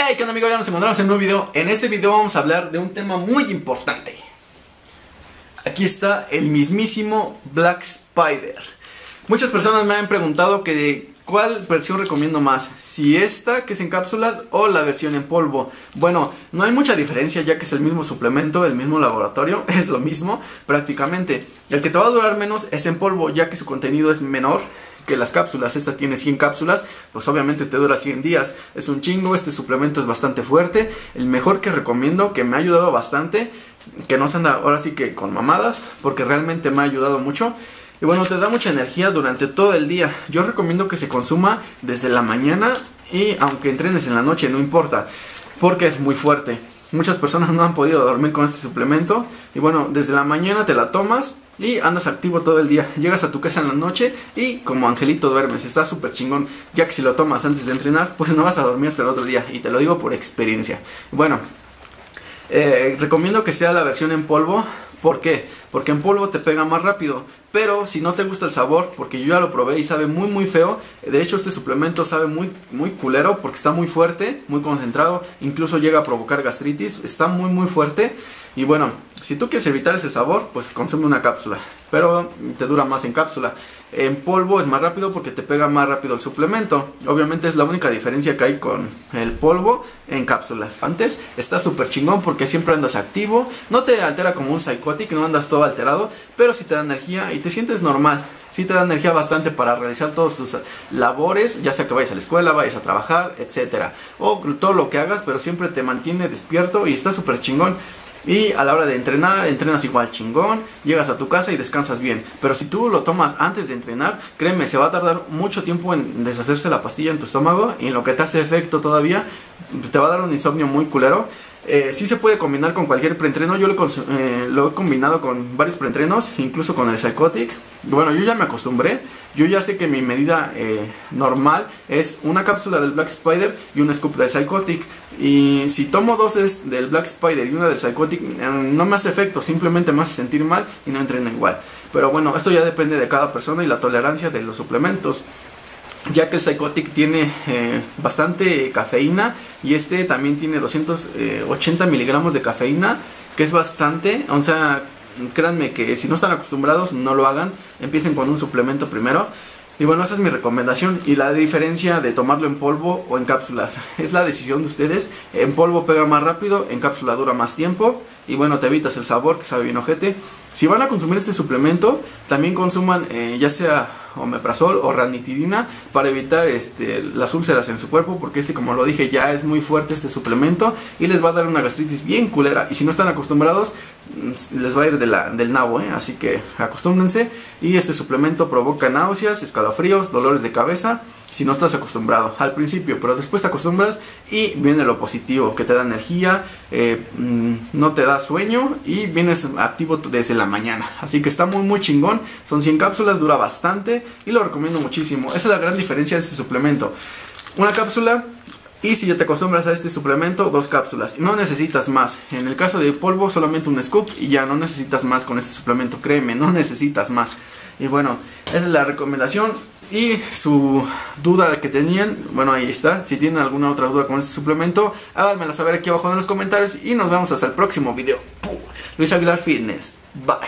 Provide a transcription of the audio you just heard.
Hey, ¿qué onda amigos? Ya nos encontramos en un nuevo video. En este video vamos a hablar de un tema muy importante. Aquí está el mismísimo Black Spider. Muchas personas me han preguntado que cuál versión recomiendo más, si esta que es en cápsulas o la versión en polvo. Bueno, no hay mucha diferencia ya que es el mismo suplemento, el mismo laboratorio, es lo mismo prácticamente. El que te va a durar menos es en polvo ya que su contenido es menor que las cápsulas. Esta tiene 100 cápsulas, pues obviamente te dura 100 días. Es un chingo, este suplemento es bastante fuerte. El mejor que recomiendo, que me ha ayudado bastante, que no se anda ahora sí que con mamadas, porque realmente me ha ayudado mucho. Y bueno, te da mucha energía durante todo el día. Yo recomiendo que se consuma desde la mañana y aunque entrenes en la noche, no importa, porque es muy fuerte. Muchas personas no han podido dormir con este suplemento y bueno, desde la mañana te la tomas y andas activo todo el día. Llegas a tu casa en la noche y como angelito duermes. Está súper chingón. Ya que si lo tomas antes de entrenar, pues no vas a dormir hasta el otro día. Y te lo digo por experiencia. Bueno, eh, recomiendo que sea la versión en polvo. ¿Por qué? Porque en polvo te pega más rápido. Pero si no te gusta el sabor, porque yo ya lo probé y sabe muy muy feo. De hecho este suplemento sabe muy muy culero porque está muy fuerte, muy concentrado. Incluso llega a provocar gastritis. Está muy muy fuerte. Y bueno, si tú quieres evitar ese sabor, pues consume una cápsula. Pero te dura más en cápsula. En polvo es más rápido porque te pega más rápido el suplemento. Obviamente es la única diferencia que hay con el polvo en cápsulas. Antes está súper chingón porque siempre andas activo. No te altera como un psychotic, no andas todo alterado. Pero si te da energía y te sientes normal. Si te da energía bastante para realizar todos tus labores, ya sea que vayas a la escuela, vayas a trabajar, etcétera. O todo lo que hagas, pero siempre te mantiene despierto y está súper chingón. Y a la hora de entrenar, entrenas igual chingón, llegas a tu casa y descansas bien. Pero si tú lo tomas antes de entrenar, créeme, se va a tardar mucho tiempo en deshacerse la pastilla en tu estómago y en lo que te hace efecto todavía, te va a dar un insomnio muy culero. Eh, sí se puede combinar con cualquier preentreno. Yo lo, eh, lo, he combinado con varios preentrenos, incluso con el Psychotic. Bueno, yo ya me acostumbré. Yo ya sé que mi medida eh, normal es una cápsula del Black Spider y un scoop del Psychotic. Y si tomo dos del Black Spider y una del Psychotic, no me hace efecto, simplemente me hace sentir mal y no entreno igual. Pero bueno, esto ya depende de cada persona y la tolerancia de los suplementos ya que el Psychotic tiene eh, bastante cafeína y este también tiene 280 eh, miligramos de cafeína, que es bastante, o sea, créanme que si no están acostumbrados no lo hagan, empiecen con un suplemento primero. Y bueno, esa es mi recomendación y la diferencia de tomarlo en polvo o en cápsulas. Es la decisión de ustedes. En polvo pega más rápido, en cápsula dura más tiempo y bueno, te evitas el sabor que sabe bien ojete. Si van a consumir este suplemento, también consuman eh, ya sea omeprazol o ranitidina para evitar este, las úlceras en su cuerpo porque este como lo dije ya es muy fuerte este suplemento y les va a dar una gastritis bien culera. Y si no están acostumbrados les va a ir del nabo, ¿eh? así que acostúmbrense y este suplemento provoca náuseas, escalofríos, dolores de cabeza si no estás acostumbrado al principio, pero después te acostumbras y viene lo positivo, que te da energía, eh, mm, no te da sueño y vienes activo desde la mañana. Así que está muy muy chingón, son 100 cápsulas, dura bastante y lo recomiendo muchísimo. Esa es la gran diferencia de este suplemento. Una cápsula y si ya te acostumbras a este suplemento, dos cápsulas. No necesitas más. En el caso de polvo, solamente un scoop y ya no necesitas más con este suplemento. Créeme, no necesitas más. Y bueno, esa es la recomendación. Y su duda que tenían, bueno ahí está. Si tienen alguna otra duda con este suplemento, háganmela saber aquí abajo en los comentarios. Y nos vemos hasta el próximo video. Luis Aguilar Fitness. Bye.